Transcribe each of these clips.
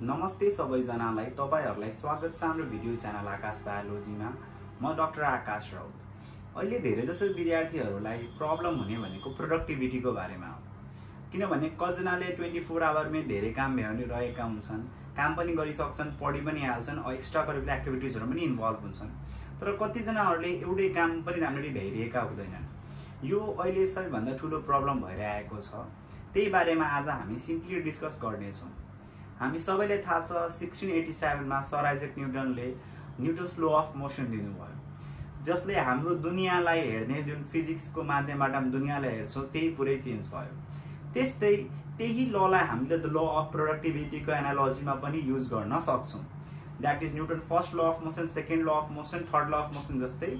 नमस्ते सबैजनालाई तपाईँहरूलाई स्वागत छ हाम्रो भिडियो च्यानल आकाश बायोलोजीमा। म डक्टर आकाश राउत। अहिले धेरै जसो विद्यार्थीहरूलाई प्रब्लम हुने भनेको प्रोडक्टिभिटीको बारेमा हो। किनभने कजनाले ट्वेन्टी फोर आवरमै धेरै काम भ्याउने रहेका हुन्छन् काम पनि गरिसक्छन् पढि पनि हाल्छन् एक्स्ट्रा करिकुलर एक्टिभिटिजहरू पनि इन्भल्भ हुन्छन्। तर कतिजनाहरूले एउटै काम पनि राम्ररी भ्याइरहेका हुँदैनन्। यो अहिले सबैभन्दा ठुलो प्रब्लम भएर आएको छ। त्यही बारेमा आज हामी सिम्पली डिस्कस गर्नेछौँ। हामी सबैलाई थाहा छ सिक्सटिन एटी सेभेनमा सर आइजेक न्युटनले न्युटन्स लो अफ मोसन दिनुभयो। जसले हाम्रो दुनियाँलाई हेर्ने जुन फिजिक्सको माध्यमबाट हामी दुनियाँलाई हेर्छौँ त्यही पुरै चेन्ज भयो। त्यस्तै त्यही ललाई हामीले द ल अफ प्रोडक्टिभिटीको एनालोजीमा पनि युज गर्न सक्छौँ। That is Newton first law of motion second law of motion third law of motion जस्तै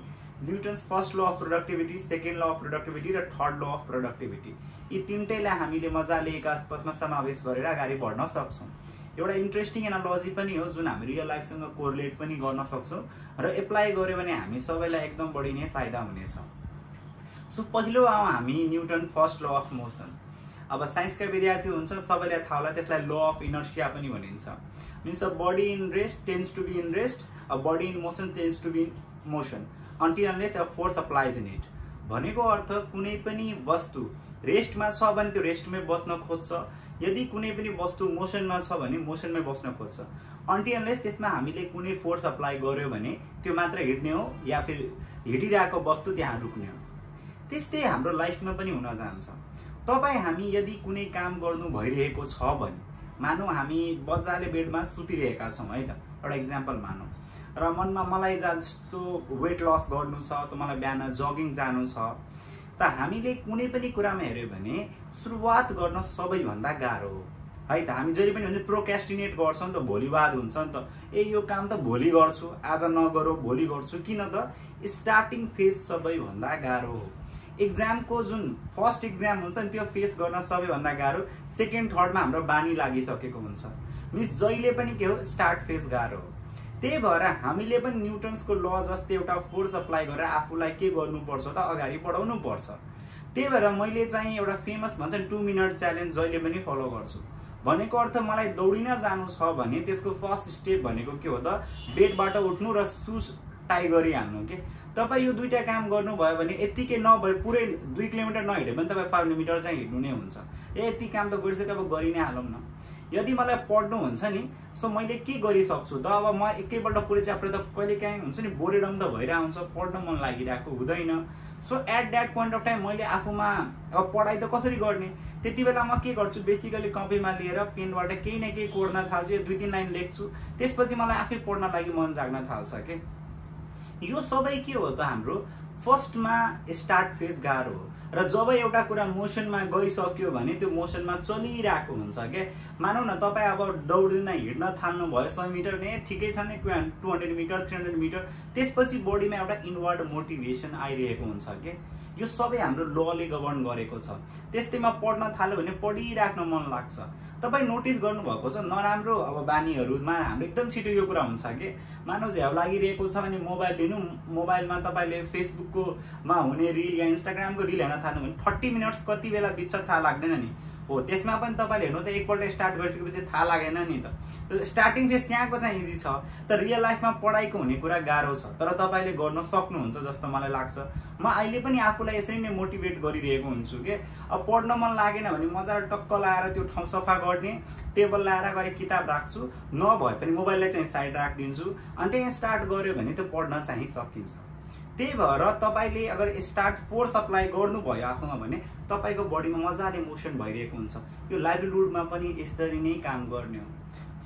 Newton's first law of productivity second law of productivity र थर्ड ल अफ प्रोडक्टिभिटी यी तिनटैलाई हामीले मजाले एक आपसमा समावेश गरेर अगाडि बढ्न सक्छौँ। एउटा इन्ट्रेस्टिङ एनालोजी पनि हो जुन हामी रियल लाइफसँग कोरिलेट पनि गर्न सक्छौँ र एप्लाई गऱ्यो भने हामी सबैलाई एकदम बढी नै फाइदा हुनेछ। सो पहिलो आउँ हामी Newton first law of motion अब साइन्सका विद्यार्थी हुन्छ सबैलाई थाहा होला त्यसलाई ल अफ इनर्सिया पनि भनिन्छ। Means a body in rest tends to be in rest a body in motion tends to be in motion until unless a force applies in it भनेको अर्थ कुनै पनि वस्तु रेस्टमा छ भने त्यो रेस्टमै बस्न खोज्छ यदि कुनै पनि वस्तु मोसनमा छ भने मोसनमै बस्न खोज्छ। अन्टी अनलेस त्यसमा हामीले कुनै फोर्स अप्लाई गर्यो भने त्यो मात्र हिँड्ने हो या फिर हिँडिरहेको वस्तु त्यहाँ रुक्ने हो। त्यस्तै हाम्रो लाइफमा पनि हुन जान्छ। तपाईँ हामी यदि कुनै काम गर्नु भइरहेको छ भने मानौँ हामी बजाले बेडमा सुतिरहेका छौँ है त। एउटा इक्जाम्पल मानौँ। र मनमा मलाई जस्तो वेट लस गर्नु छ त मलाई बिहान जगिङ जानु छ। त हामीले कुनै पनि कुरामा हेऱ्यो भने सुरुवात गर्न सबैभन्दा गाह्रो हो। है त हामी जहिले पनि हुन्छ प्रोक्यास्टिनेट गर्छौँ त भोलिवाद हुन्छ नि त। ए यो काम त भोलि गर्छु आज नगरौँ भोलि गर्छु। किन त? स्टार्टिङ फेज सबैभन्दा गाह्रो हो। इक्जामको जुन फर्स्ट इक्जाम हुन्छ नि त्यो फेस गर्न सबैभन्दा गाह्रो। सेकेन्ड थर्डमा हाम्रो बानी लागिसकेको हुन्छ। मिन्स जहिले पनि के हो स्टार्ट फेस गाह्रो हो। त्यही भएर हामीले पनि न्युटन्सको ल जस्तै एउटा फोर्स अप्लाई गरेर आफूलाई के गर्नुपर्छ त अगाडि बढाउनु पर्छ त्यही भएर मैले चाहिँ एउटा फेमस भन्छ टु मिनट च्यालेन्ज जहिले पनि फलो गर्छु। भनेको अर्थ मलाई दौडिन जानु छ भने त्यसको फर्स्ट स्टेप भनेको के हो त? बेडबाट उठ्नु र सुस टाई गरिहाल्नु के तपाईँ यो दुइटा काम गर्नुभयो भने यत्तिकै नभए पुरै दुई किलोमिटर नहिँड्यो भने तपाईँ फाइभ किलोमिटर चाहिँ हिँड्नु नै हुन्छ। ए यति काम त गरिसक्यो अब गरि नै हालौँ न। यदि मलाई पढ्नु हुन्छ नि सो मैले के गरिसक्छु त? अब म एकैपल्ट पुरै च्याप्टर त कहिले काहीँ हुन्छ नि बोरेडम त भइरहेको हुन्छ पढ्न मन लागिरहेको हुँदैन। So at that point of time मैले आफूमा अब पढाइ त कसरी गर्ने? त्यति बेला म के गर्छु? बेसिकली कपीमा लिएर पेनबाट केही न केही कोर्न थाल्छु दुई तिन लाइन लेख्छु। त्यसपछि मलाई आफै पढ्न लागि मन जाग्न थाल्छ के? यो सबै के हो त हाम्रो? फर्स्टमा स्टार्ट फेज गाह्रो हो। र जब एउटा कुरा मोसनमा गइसक्यो भने त्यो मोसनमा चलिरहेको हुन्छ क्या मानौ न तपाईँ अब दौडिँदा हिँड्न थाल्नु भयो सय मिटर नै ठिकै छ नि two hundred metre three hundred metre त्यसपछि बडीमा एउटा इनवर्ड मोटिभेसन आइरहेको हुन्छ कि? यो सबै हाम्रो लले गभर्न गरेको छ। त्यस्तैमा पढ्न थाल्यो भने पढिराख्न मन लाग्छ। तपाईँ नोटिस गर्नुभएको छ नराम्रो अब बानीहरूमा हाम्रो एकदम छिटो यो कुरा हुन्छ कि? मानव झ्याउ लागिरहेको छ भने मोबाइल लिनु मोबाइलमा तपाईँले फेसबुककोमा हुने रिल या इन्स्टाग्रामको रिल हेर्न थाल्नु भने थर्टी मिनट्स कति बेला बित्छ थाहा लाग्दैन नि। हो त्यसमा पनि तपाईँले हेर्नु त एकपल्ट स्टार्ट गरिसकेपछि थाहा लागेन नि त। स्टार्टिङ फेज त्यहाँको चाहिँ इजी छ? तर रियल लाइफमा पढाइको हुने कुरा गाह्रो छ। तर तपाईँले गर्न सक्नुहुन्छ जस्तो मलाई लाग्छ। म अहिले पनि आफूलाई यसरी नै मोटिभेट गरिरहेको हुन्छु कि? अब पढ्न मन लागेन भने मजाले टक्क लाएर त्यो ठाउँ सफा गर्ने टेबल लाएर गएर किताब राख्छु नभए पनि मोबाइललाई चाहिँ साइड राखिदिन्छु। अनि त्यहाँ स्टार्ट गऱ्यो भने त्यो पढ्न चाहिँ सकिन्छ। त्यही भएर तपाईँले अगर स्टार्ट फोर्स अप्लाई गर्नुभयो आफूमा भने तपाईँको बडीमा मजाले मोसन भइरहेको हुन्छ। यो लाइभलीहुडमा पनि यसरी नै काम गर्ने हो।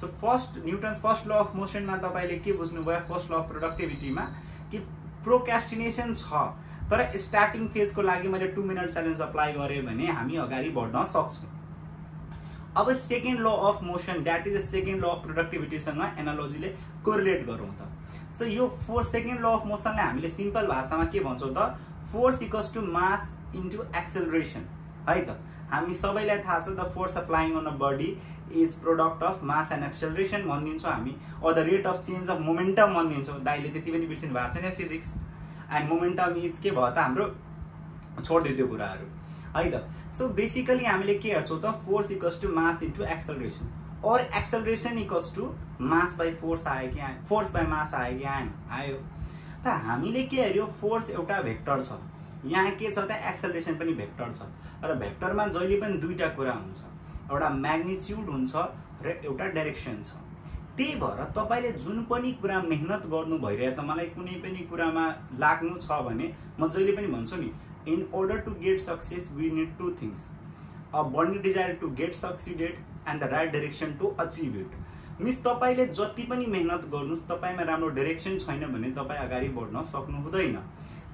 So first Newton's first law of मोसनमा तपाईँले के बुझ्नुभयो? फर्स्ट ल अफ प्रोडक्टिभिटीमा कि प्रोक्यास्टिनेसन छ। तर स्टार्टिङ फेजको लागि मैले टु मिनट च्यालेन्ज अप्लाई गरेँ भने हामी अगाडि बढ्न सक्छौँ। अब second law of motion that is the second law of प्रोडक्टिभिटीसँग एनालोजीले कोरिलेट गरौँ त। सो यो फोर्स सेकेन्ड ल अफ मोसनलाई हामीले सिम्पल भाषामा के भन्छौँ त? Force equals to mass into acceleration है त? हामी सबैलाई थाहा छ the force applying on a body is product of mass and acceleration भनिदिन्छौँ हामी or the rate of change of momentum भनिदिन्छौँ। दाइले त्यति पनि बिर्सिनु भएको छैन फिजिक्स एन्ड मोमेन्टम इज के भयो त हाम्रो? छोडिदियो त्यो कुराहरू। है त? सो बेसिकली हामीले के हेर्छौँ त? Force equals to mass into acceleration और acceleration equals to mass by force आयो कि आयो फोर्स बाई मास आयो कि आएन आयो। त हामीले के हेऱ्यो फोर्स एउटा भेक्टर छ। यहाँ के छ त एक्सेलरेसन पनि भेक्टर छ। र भेक्टरमा जहिले पनि दुईवटा कुरा हुन्छ। एउटा म्याग्निच्युड हुन्छ र एउटा डाइरेक्सन छ। त्यही भएर तपाईँले जुन पनि कुरा मेहनत गर्नु भइरहेछ मलाई कुनै पनि कुरामा लाग्नु छ भने म जहिले पनि भन्छु नि in order to get success we need two things a burning desire to get succeeded and the right direction to achieve it. मिस तपाईँले जति पनि मेहनत गर्नुहोस् तपाईँमा राम्रो डाइरेक्सन छैन भने तपाईँ अगाडि बढ्न सक्नु हुँदैन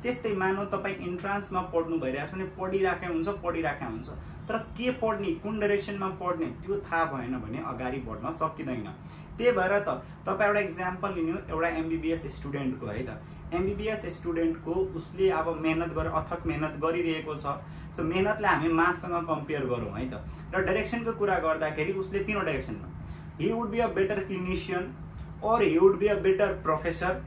त्यस्तै मानव तपाईँ इन्ट्रान्समा पढ्नु भइरहेको छ भने पढिराखेका हुन्छ पढिराखेका हुन्छ। तर के पढ्ने कुन डाइरेक्सनमा पढ्ने त्यो थाहा भएन भने अगाडि बढ्न सकिँदैन। त्यही भएर त तपाईँ एउटा इक्जाम्पल लिनु एउटा एमबिबिएस स्टुडेन्टको है त। एमबिबिएस स्टुडेन्टको उसले अब मेहनत गरेर अथक मेहनत गरिरहेको छ। सो मेहनतलाई हामी माससँग कम्पेयर गरौँ है त। र डाइरेक्सनको कुरा गर्दाखेरि उसले तिनवटा डाइरेक्सनमा he would be a better clinician or he would be a better professor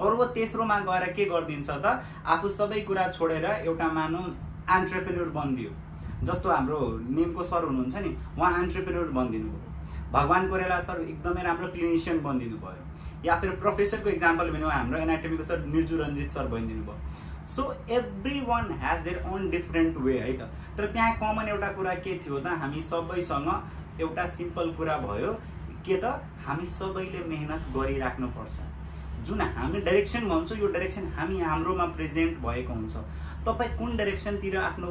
अरू तेस्रोमा गएर के गरिदिन्छ त? आफू सबै कुरा छोडेर एउटा मानव एन्ट्रप्रेन्योर बनिदियो। जस्तो हाम्रो नेमको सर हुनुहुन्छ नि उहाँ एन्ट्रप्रेन्योर बनिदिनु भयो। भगवान् कोरेला सर एकदमै राम्रो क्लिनिसियन बनिदिनु भयो। या फिर प्रोफेसरको इक्जाम्पल भने हाम्रो एनाटोमीको सर निर्जु रञ्जित सर बनिदिनु भयो। So everyone has their own different way है त? तर त्यहाँ कमन एउटा कुरा के थियो त? हामी सबैसँग एउटा सिम्पल कुरा भयो। के त? हामी सबैले मेहनत गरिराख्नुपर्छ। जुन हामी डाइरेक्सन भन्छौँ यो डाइरेक्सन हामी हाम्रोमा प्रेजेन्ट भएको हुन्छ। तपाईँ कुन डाइरेक्सनतिर आफ्नो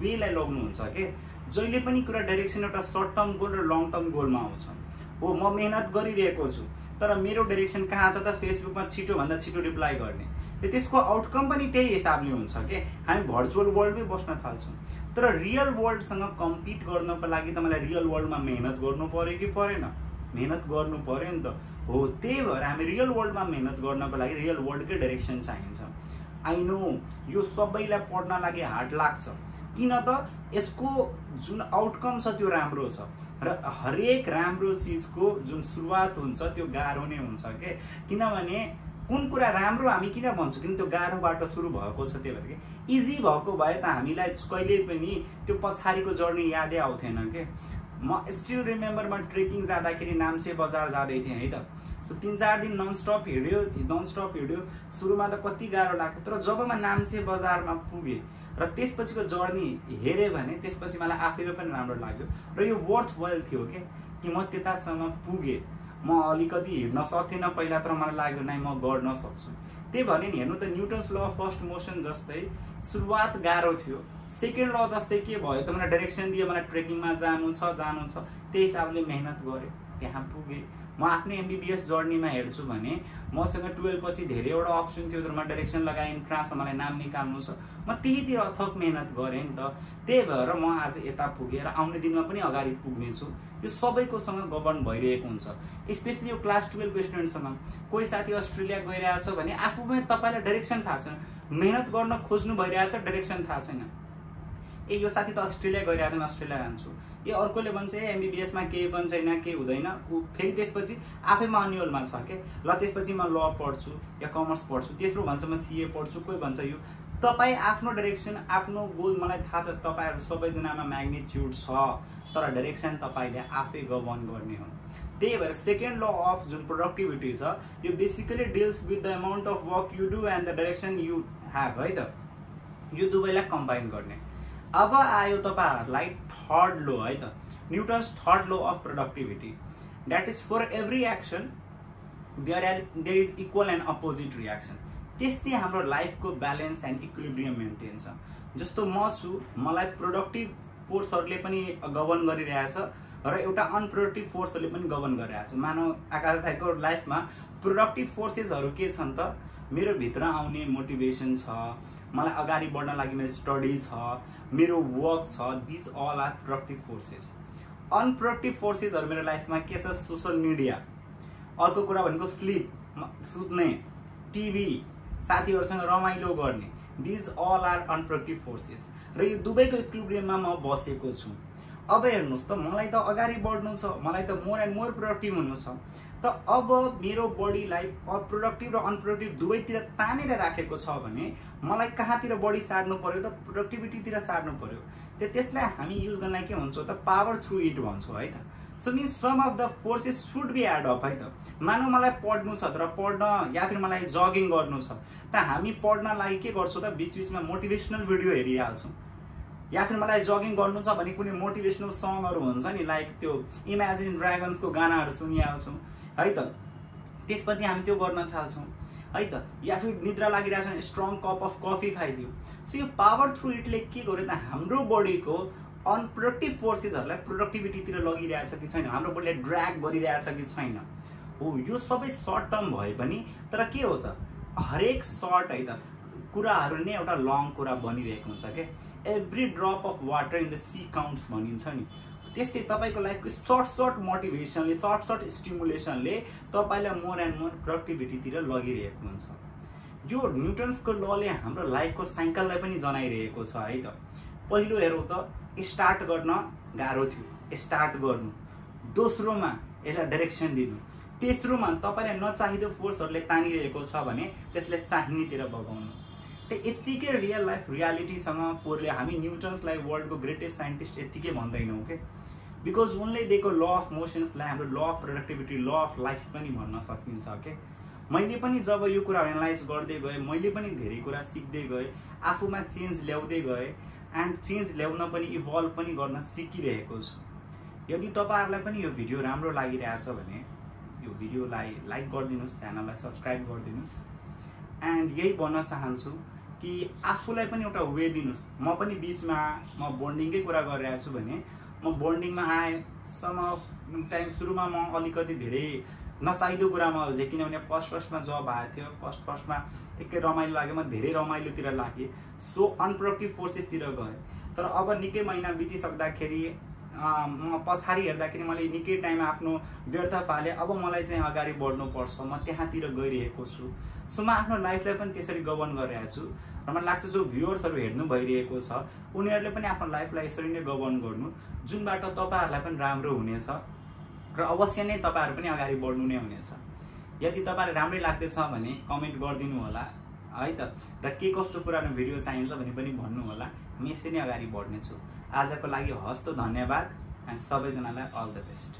वेलाई लग्नुहुन्छ के? जहिले पनि कुरा डाइरेक्सन एउटा सर्ट टर्म गोल र लङ टर्म गोलमा आउँछ। हो म मेहनत गरिरहेको छु तर मेरो डाइरेक्सन कहाँ छ त फेसबुकमा छिटोभन्दा छिटो रिप्लाई गर्ने। त्यसको आउटकम पनि त्यही हिसाबले हुन्छ कि? हामी भर्चुअल वर्ल्डमै बस्न थाल्छौँ। तर रियल वर्ल्डसँग कम्पिट गर्नको लागि त मलाई रियल वर्ल्डमा मेहनत गर्नु पऱ्यो कि परेन? मेहनत गर्नु पऱ्यो नि त। हो त्यही भएर हामी रियल वर्ल्डमा मेहनत गर्नको लागि रियल वर्ल्डकै डाइरेक्सन चाहिन्छ। आई नो यो सबैलाई पढ्न लागि हार्ड लाग्छ। किन त यसको जुन आउटकम छ त्यो राम्रो छ। र हरेक राम्रो चिजको जुन सुरुवात हुन्छ त्यो गाह्रो नै हुन्छ के? किनभने कुन कुरा राम्रो हामी किन भन्छौँ? किन त्यो गाह्रोबाट सुरु भएको छ त्यही भएर कि इजी भएको भए त हामीलाई कहिले पनि त्यो पछाडिको जर्नी यादै आउँथेन के? म स्टिल रिमेम्बर म ट्रेकिङ जाँदाखेरि नाम्चे बजार जाँदै थिएँ है त। सो तिन चार दिन ननस्टप हिँड्यो ननस्टप हिँड्यो। सुरुमा त कति गाह्रो लाग्यो तर जब म नाम्चे बजारमा पुगेँ र त्यसपछिको जर्नी हेरेँ भने त्यसपछि मलाई आफैले पनि राम्रो लाग्यो। र यो वर्थ वेल थियो के कि म त्यतासँग पुगेँ। म अलिकति हिँड्न सक्थिनँ पहिला तर मलाई लाग्यो नै म गर्न सक्छु। त्यही भने नि हेर्नु त न्युटन्स ल फर्स्ट मोसन जस्तै सुरुवात गाह्रो थियो। सेकेन्ड ल जस्तै के भयो? त मलाई डाइरेक्सन दियो मलाई ट्रेकिङमा जानु छ जानु छ। त्यही हिसाबले मेहनत गरेँ त्यहाँ पुगेँ। म आफ्नै एमबिबिएस जर्नीमा हेर्छु भने मसँग टुवेल्भ पछि धेरैवटा अप्सन थियो तर म डाइरेक्सन लगाएँ इन्ट्रान्समा मलाई नाम निकाल्नु छ। म त्यहीतिर अथक मेहनत गरेँ नि त। त्यही भएर म आज यता पुगेँ र आउने दिनमा पनि अगाडि पुग्नेछु। यो सबैकोसँग गभर्न भइरहेको हुन्छ। स्पेसली यो क्लास टुवेल्भको स्टुडेन्टसँग कोही साथी अस्ट्रेलिया गइरहेछ भने आफूमै तपाईँलाई डाइरेक्सन थाहा छैन मेहनत गर्न खोज्नु भइरहेछ डाइरेक्सन थाहा छैन। ए यो साथी त अस्ट्रेलिया गइरहेको म अस्ट्रेलिया जान्छु। ए अर्कोले भन्छ ए एमबिबिएसमा केही पनि छैन केही हुँदैन। ऊ फेरि त्यसपछि आफैमा अन्यलमा छ के? ल त्यसपछि म ल पढ्छु या कमर्स पढ्छु तेस्रो भन्छ म सिए पढ्छु कोही भन्छ यो? तपाईँ आफ्नो डाइरेक्सन आफ्नो गोल मलाई थाहा छ तपाईँहरू सबैजनामा म्याग्निच्युड छ तर डाइरेक्सन तपाईँले आफै गभर्न गर्ने हो। त्यही भएर सेकेन्ड ल अफ जुन प्रोडक्टिभिटी छ यो basically deals with the amount of work you do and the direction you have है त? यो दुवैलाई कम्बाइन गर्ने। अब आयो तपाईँहरूलाई थर्ड लो है त। Newton's third law of productivity that is for every action there all there is equal and opposite reaction त्यस्तै हाम्रो लाइफको ब्यालेन्स एन्ड इक्विलिब्रियम मेन्टेन छ। जस्तो म छु मलाई प्रोडक्टिभ फोर्सहरूले पनि गभर्न गरिरहेछ र एउटा अनप्रोडक्टिभ फोर्सहरूले पनि गभर्न गरिरहेछ। मानव आकाश दाईको लाइफमा प्रोडक्टिभ फोर्सेसहरू के छन् त? मेरो भित्र आउने मोटिभेसन छ मलाई अगाडि बढ्न लागि मेरो स्टडी छ मेरो वर्क छ this all are productive forces unproductive फोर्सेसहरू मेरो लाइफमा के छ? सोसल मिडिया अर्को कुरा भनेको स्लिप सुत्ने टिभी साथीहरूसँग रमाइलो गर्ने. These all are unproductive forces र यो दुवैको इक्विब्रियममा म बसेको छु। अब हेर्नुहोस् त मलाई त अगाडि बढ्नु छ मलाई त मोर एन्ड मोर प्रोडक्टिभ हुनु छ। त अब मेरो बडीलाई अप्रोडक्टिभ र अनप्रोडक्टिभ दुवैतिर तानेर राखेको छ भने मलाई कहाँतिर बडी सार्नु पऱ्यो त प्रोडक्टिभिटीतिर सार्नु पऱ्यो त्यो त्यसलाई हामी युज गर्न के भन्छौँ त पावर थ्रु इट भन्छौँ है त। So means sum of the forces should be add up है त। मानव मलाई पढ्नु छ तर पढ्न या फिर मलाई जगिङ गर्नु छ। त हामी पढ्नलाई के गर्छौँ त बिच बिचमा मोटिभेसनल भिडियो हेरिहाल्छौँ। या फिर मलाई जगिङ गर्नु छ भने कुनै मोटिभेसनल सङहरू हुन्छ नि लाइक त्यो इमेजिन ड्रागन्सको गानाहरू सुनिहाल्छौँ। है त? त्यसपछि हामी त्यो गर्न थाल्छौँ। है त? या फिर निद्रा लागिरहेको छ भने स्ट्रङ कप अफ कफी खाइदियो। सो यो पावर थ्रु इटले के गर्यो त हाम्रो बडीको अनप्रोडक्टिभ फोर्सेसहरूलाई प्रोडक्टिभिटीतिर लगिरहेछ कि छैन? हाम्रो बडीले ड्र्याग गरिरहेछ कि छैन? हो यो सबै सर्ट टर्म भए पनि तर के हो त? हरेक सर्ट है त कुराहरू नै एउटा लङ कुरा बनिरहेको हुन्छ क्या every drop of water in the sea counts भनिन्छ नि। त्यस्तै तपाईँको लाइफको सर्ट सर्ट मोटिभेसनले सर्ट सर्ट स्टिमुलेसनले तपाईँलाई मोर एन्ड मोर प्रोडक्टिभिटीतिर लगिरहेको हुन्छ। यो न्युटन्सको लले हाम्रो लाइफको साइकललाई पनि जनाइरहेको छ है त। पहिलो हेरौँ त स्टार्ट गर्न गाह्रो थियो। स्टार्ट गर्नु। दोस्रोमा यसलाई डाइरेक्सन दिनु। तेस्रोमा तपाईँलाई नचाहिँदो फोर्सहरूले तानिरहेको छ भने त्यसलाई चाहिनेतिर बगाउनु। त यत्तिकै रियल लाइफ रियालिटीसँग पोरले हामी न्युटन्सलाई वर्ल्डको ग्रेटेस्ट साइन्टिस्ट यत्तिकै भन्दैनौँ के बिकज उनले दिएको ल अफ मोसन्सलाई हाम्रो law of productivity law of life पनि भन्न सकिन्छ के मैले पनि जब यो कुरा एनालाइज गर्दै गएँ मैले पनि धेरै कुरा सिक्दै गएँ आफूमा चेन्ज ल्याउँदै गएँ एन्ड चेन्ज ल्याउन पनि इभल्भ पनि गर्न सिकिरहेको छु। यदि तपाईँहरूलाई पनि यो भिडियो राम्रो लागिरहेछ भने यो भिडियोलाई लाइक गरिदिनुहोस् च्यानललाई सब्सक्राइब गरिदिनुहोस्। एन्ड यही भन्न चाहन्छु कि आफूलाई पनि एउटा वे दिनुहोस्। म पनि बिचमा म बोन्डिङकै कुरा गरिरहेको छु भने म बोन्डिङमा आएँ सम अफ टाइम सुरुमा म अलिकति धेरै नचाहिँदो कुरामा अल्झेँ किनभने फर्स्ट फर्स्टमा जब आएको थियो। फर्स्ट फर्स्टमा एकै रमाइलो लाग्यो म धेरै रमाइलोतिर लागेँ। सो अनप्रोडक्टिभ फोर्सेसतिर गएँ। तर अब निकै महिना बितिसक्दाखेरि पछाडि हेर्दाखेरि मैले निकै टाइम आफ्नो व्यर्थ फालेँ अब मलाई चाहिँ अगाडि बढ्नुपर्छ। म त्यहाँतिर गइरहेको छु। सो म आफ्नो लाइफलाई पनि त्यसरी गभर्न गरिरहेको छु र मलाई लाग्छ जो भ्युवर्सहरू हेर्नु भइरहेको छ उनीहरूले पनि आफ्नो लाइफलाई यसरी नै गभर्न गर्नु। जुनबाट तपाईँहरूलाई पनि राम्रो हुनेछ र अवश्य नै तपाईँहरू पनि अगाडि बढ्नु नै हुनेछ। यदि तपाईँलाई राम्रै लाग्दैछ भने कमेन्ट गरिदिनु होला। है त? र के कस्तो पुरानो भिडियो चाहिन्छ भने पनि भन्नु होला हामी यसरी नै अगाडि बढ्नेछु। आजको लागि हस्त धन्यवाद एन्ड सबैजनालाई अल द बेस्ट